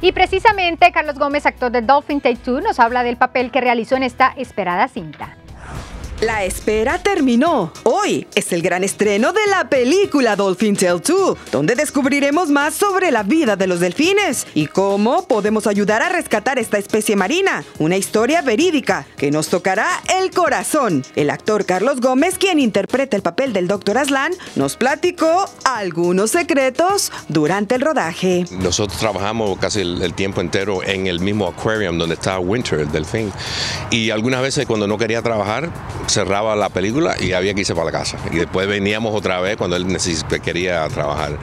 Y precisamente Carlos Gómez, actor de Dolphin Take Two, nos habla del papel que realizó en esta esperada cinta. La espera terminó. Hoy es el gran estreno de la película Dolphin Tale 2, donde descubriremos más sobre la vida de los delfines y cómo podemos ayudar a rescatar esta especie marina. Una historia verídica que nos tocará el corazón. El actor Carlos Gómez, quien interpreta el papel del Dr. Aslan, nos platicó algunos secretos durante el rodaje. Nosotros trabajamos casi el, tiempo entero en el mismo aquarium donde está Winter, el delfín. Y algunas veces cuando no quería trabajar, cerraba la película y había que irse para la casa. Y después veníamos otra vez cuando él quería trabajar.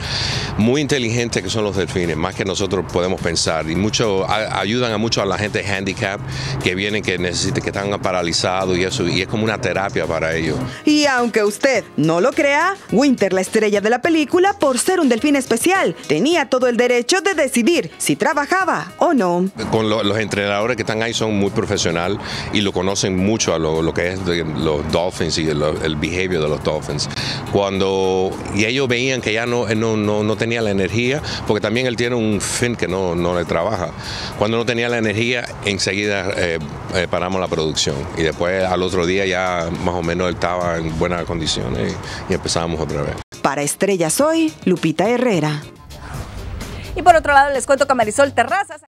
Muy inteligentes que son los delfines, más que nosotros podemos pensar. Y mucho ayudan a mucho a la gente handicap que vienen, que necesitan, que están paralizados y eso. Y es como una terapia para ellos. Y aunque usted no lo crea, Winter, la estrella de la película, por ser un delfín especial, tenía todo el derecho de decidir si trabajaba o no. Con lo, los entrenadores que están ahí son muy profesionales y lo conocen mucho a lo, lo que es de, los Dolphins y el, el, behavior de los Dolphins. Cuando y ellos veían que ya no, no, no, no, tenía la energía, porque también él tiene un fin que no, no le trabaja. Cuando no tenía la energía, enseguida eh, eh, paramos la producción. Y después al otro día ya más o menos él estaba en buenas condiciones y, y empezamos otra vez. Para Estrellas Hoy, Lupita Herrera. Y por otro lado, les cuento que Marisol Terrazas.